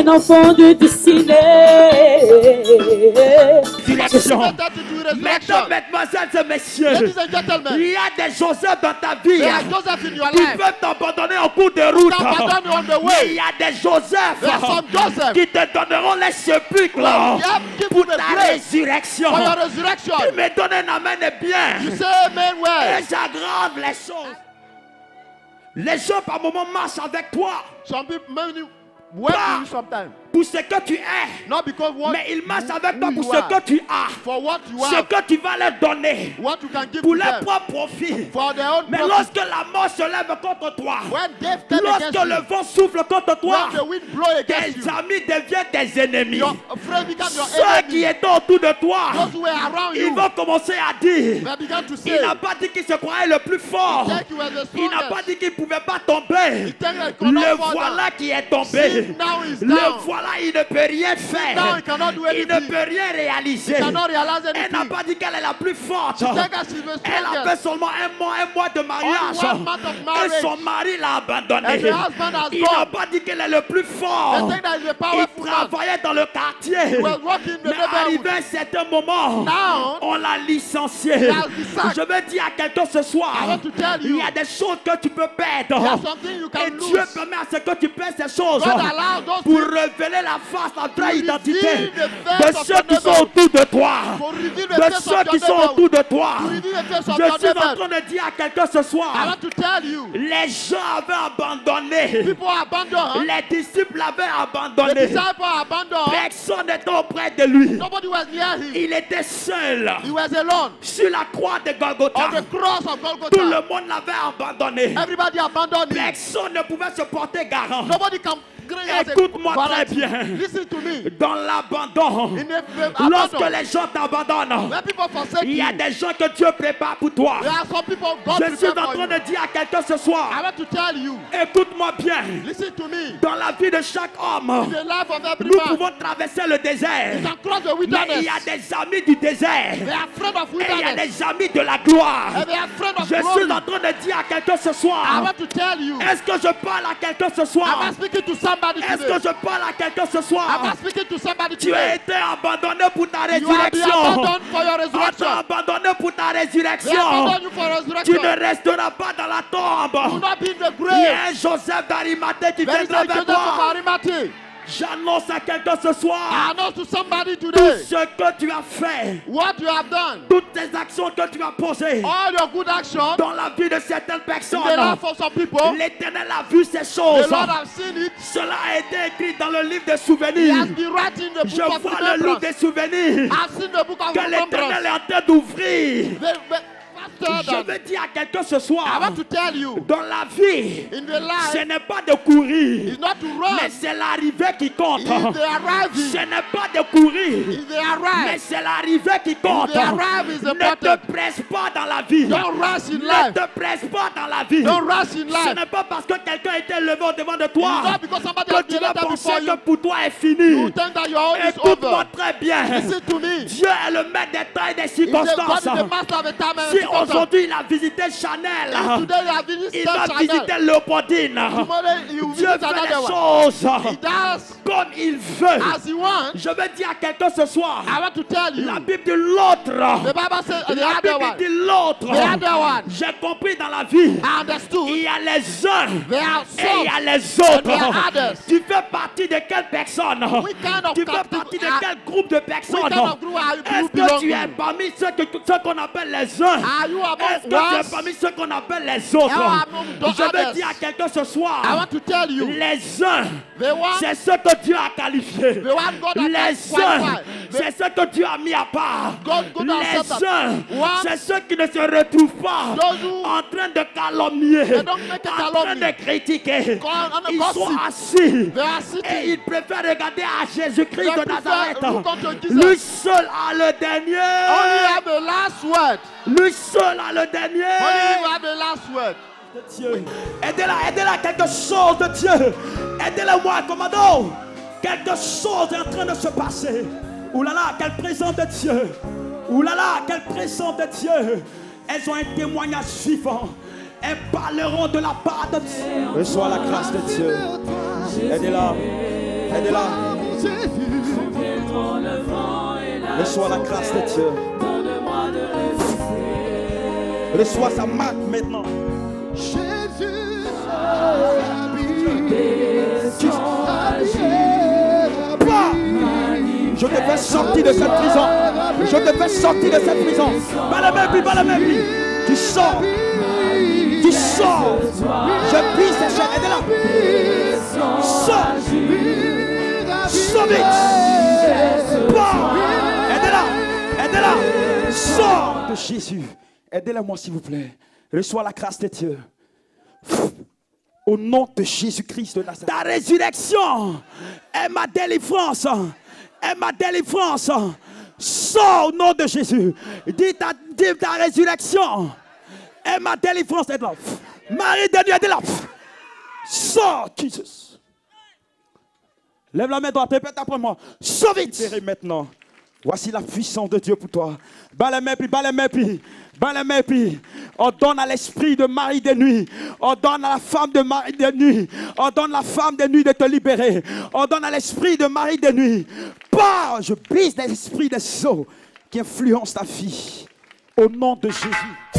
un enfant de destinée. Mesdames, mesdemoiselles et messieurs, il y a des Joseph dans ta vie qui peuvent t'abandonner en cours de route. Mais il y a des Joseph qui te donneront les sépulcres will help give you pour ta résurrection. Tu me donnes un amen et bien. Et j'aggrave les choses. Les gens par moment marchent avec toi weapons sometimes. Pour ce que tu es. Not because what Mais ils marchent avec toi pour ce que tu as. for what you Ce que tu vas leur donner. what you can give Pour leur propre profit. for their own Mais profit. lorsque la mort se lève contre toi, When lorsque le you, vent souffle contre toi, when the wind blow against tes you, amis deviennent tes ennemis. your Ceux qui étaient autour de toi, ils you, vont commencer à dire they began to say, il n'a pas dit qu'il se croyait le plus fort. Il n'a pas dit qu'il ne pouvait pas tomber. Le voilà qui est tombé. Le down. Il ne peut rien faire. Il ne peut rien réaliser. Elle n'a pas dit qu'elle est la plus forte. Elle a fait strongest. seulement un mois, un mois de mariage. Et son mari l'a abandonné. And the husband has Il n'a pas dit qu'elle est le plus fort. Il travaillait dans le quartier. Mais arrivé neighborhood. un certain moment, Now, on l'a licencié. Je veux dire à quelqu'un ce soir, il y a des choses que tu peux perdre. Et Dieu permet à ce que tu perds ces choses pour révéler la face, la vraie identité de ceux qui sont autour de toi. De ceux qui sont autour de toi. Je suis en train de dire à quelqu'un ce I soir, want to tell you, les gens avaient abandonné. Les disciples l'avaient The abandonné. Personne n'était auprès de lui. Nobody was near him. Il était seul He was alone sur la croix de Golgotha. Tout le monde l'avait abandonné. Personne ne pouvait se porter garant. Écoute-moi très bien. Listen to me. Dans l'abandon, lorsque les gens t'abandonnent, il y a des gens que Dieu prépare pour toi. Je suis en train de dire à quelqu'un ce soir, écoute-moi bien. Dans la vie de chaque homme, nous pouvons traverser le désert. Mais il y a des amis du désert. Et il y a des amis de la gloire. Je suis en train de dire à quelqu'un ce soir. Est-ce que je parle à quelqu'un ce soir? Est-ce que je parle à quelqu'un ce soir? Tu as été abandonné pour ta résurrection. t'a resurrection. abandonné pour ta résurrection. Tu ne resteras pas dans la tombe. Il y a un Joseph d'Arimathée qui viendra vers toi. J'annonce à quelqu'un ce soir. announce to somebody Tout ce que tu as fait, what you have done. toutes tes actions que tu as posées All your good actions dans la vie de certaines in personnes, l'éternel a vu ces the choses. Lord seen it. Cela a été écrit dans le livre des souvenirs. has been writing the Je of vois le livre des souvenirs I've seen the book of que l'éternel est en train d'ouvrir. Je veux dire à quelqu'un ce I soir, want to tell you, dans la vie, in the ce n'est pas de courir, it's not to run. mais c'est l'arrivée qui compte. Ce n'est pas de courir, mais c'est l'arrivée qui compte. Ne te presse pas dans la vie. Don't rush in Ne life. te presse pas dans la vie. Don't rush in Ce life. n'est pas parce que quelqu'un a été levé au devant de toi que tu vas penser que pour toi est fini. Écoute-moi très bien. Dieu est le maître des temps et des circonstances. Si circumstance. Aujourd'hui il a visité Chanel, il va Chanel, visiter Léopoldine. tomorrow you Dieu fait les choses. comme il veut. as he wants. Je veux dire à quelqu'un ce soir, I want to tell you. la Bible dit l'autre. La Bible dit l'autre. J'ai compris dans la vie, il y a les uns et il y a les autres. Tu fais partie de quelle personne? Tu fais partie de are- quel groupe de personnes? Est-ce que tu es parmi ceux qu'on appelle les uns? Est-ce que tu es parmi ceux qu'on appelle les autres? Je veux dire à quelqu'un ce soir, tell you. les uns, c'est ceux que Dieu a has Les uns, c'est ceux que Dieu a mis à part. God- God has Les uns, c'est ceux qui ne se retrouvent pas en train de calomnier, en train de critiquer. Ils sont assis et ils préfèrent regarder à Jésus-Christ de Nazareth. Lui seul a le dernier. Lui seul a le dernier. Aidez-la, aidez-la, quelque chose de Dieu. Aidez-la, moi, commando. Quelque chose est en train de se passer. Là, quelle présence de Dieu. Là, quelle présence de Dieu. Elles ont un témoignage vivant. Elles parleront de la part de Dieu. Reçois la grâce de Dieu. Aidez-la. Aidez-la. Reçois la grâce de Dieu. Reçois sa marque maintenant. Jésus. Je te fais sortir de cette prison. Je te fais sortir de cette prison. Pas la même vie, pas la même vie. Tu sors. Tu sors. Je brise ces chaînes. Aidez-la. Sors. Sors vite. Pas. Aidez-la. Aidez-la. Sors de Jésus. Aidez-la moi s'il vous plaît. Reçois la grâce de Dieu. Au nom de Jésus-Christ de Nazareth. Ta résurrection est ma délivrance. Est ma délivrance. Sors au nom de Jésus. Dis ta, dis ta résurrection est ma délivrance. Aide-la. Marie de Dieu, aide-la. Sors, Jesus. Lève la main droite, répète après moi. Sors vite. Maintenant. Voici la puissance de Dieu pour toi. Bas les mains, puis bas les mains, puis bas les mains, puis on donne à l'esprit de Marie de nuit. On donne à la femme de Marie de nuit. On donne à la femme de nuit de te libérer. On donne à l'esprit de Marie de nuit. Pas, je brise l'esprit des eaux qui influencent ta fille. Au nom de Jésus.